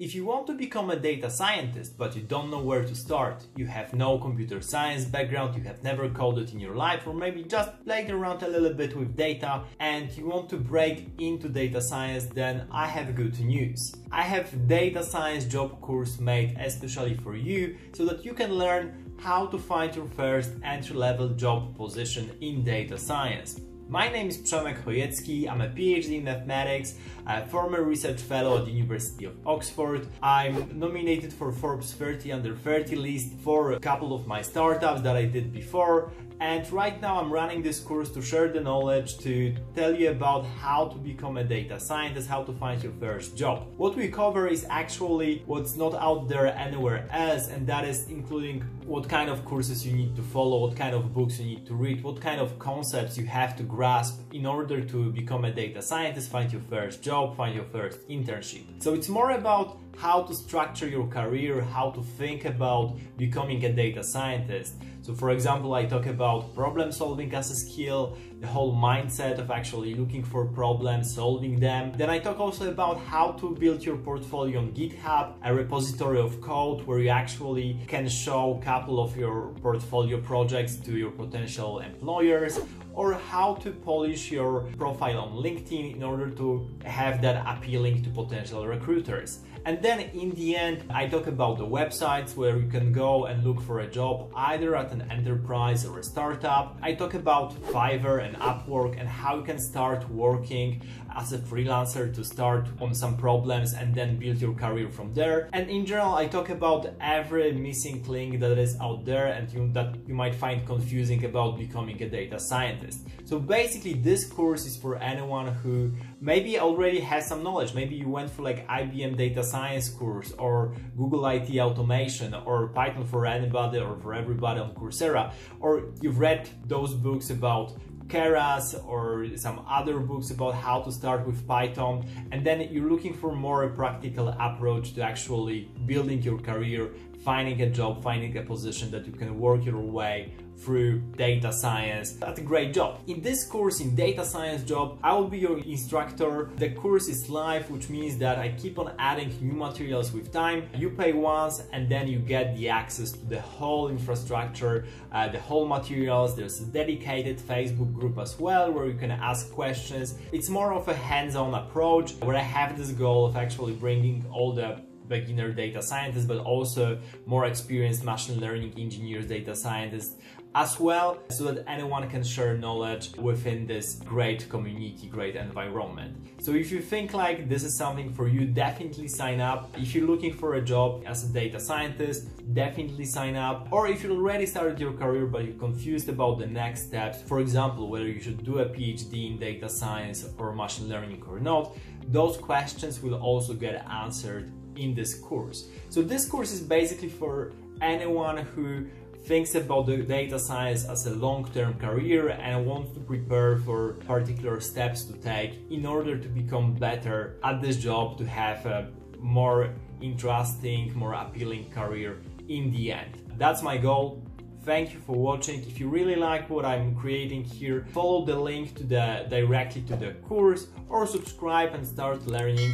If you want to become a data scientist but you don't know where to start, you have no computer science background, you have never coded in your life, or maybe just played around a little bit with data and you want to break into data science, then I have good news. I have data science job course made especially for you so that you can learn how to find your first entry-level job position in data science. My name is Przemek Chojecki, I'm a PhD in mathematics, a former research fellow at the University of Oxford. I'm nominated for Forbes 30 under 30 list for a couple of my startups that I did before and right now I'm running this course to share the knowledge, to tell you about how to become a data scientist, how to find your first job. What we cover is actually what's not out there anywhere else and that is including what kind of courses you need to follow, what kind of books you need to read, what kind of concepts you have to grasp in order to become a data scientist, find your first job, find your first internship. So it's more about how to structure your career, how to think about becoming a data scientist. So for example, I talk about problem solving as a skill, the whole mindset of actually looking for problems, solving them. Then I talk also about how to build your portfolio on GitHub, a repository of code where you actually can show a couple of your portfolio projects to your potential employers or how to polish your profile on LinkedIn in order to have that appealing to potential recruiters. And then in the end, I talk about the websites where you can go and look for a job either at an enterprise or a startup. I talk about Fiverr and Upwork and how you can start working as a freelancer to start on some problems and then build your career from there. And in general, I talk about every missing link that is out there and you, that you might find confusing about becoming a data scientist. So basically this course is for anyone who maybe already has some knowledge. Maybe you went for like IBM data science course or Google IT automation or Python for anybody or for everybody on Coursera, or you've read those books about Keras or some other books about how to start with Python. And then you're looking for more practical approach to actually building your career, finding a job, finding a position that you can work your way through data science. That's a great job. In this course, in data science job, I will be your instructor. The course is live, which means that I keep on adding new materials with time. You pay once and then you get the access to the whole infrastructure, uh, the whole materials. There's a dedicated Facebook group as well where you can ask questions. It's more of a hands-on approach where I have this goal of actually bringing all the beginner data scientists, but also more experienced machine learning engineers, data scientists as well, so that anyone can share knowledge within this great community, great environment. So if you think like this is something for you, definitely sign up. If you're looking for a job as a data scientist, definitely sign up. Or if you already started your career but you're confused about the next steps, for example, whether you should do a PhD in data science or machine learning or not, those questions will also get answered in this course. So this course is basically for anyone who thinks about the data science as a long-term career and wants to prepare for particular steps to take in order to become better at this job to have a more interesting, more appealing career in the end. That's my goal. Thank you for watching. If you really like what I'm creating here, follow the link to the directly to the course or subscribe and start learning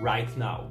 right now.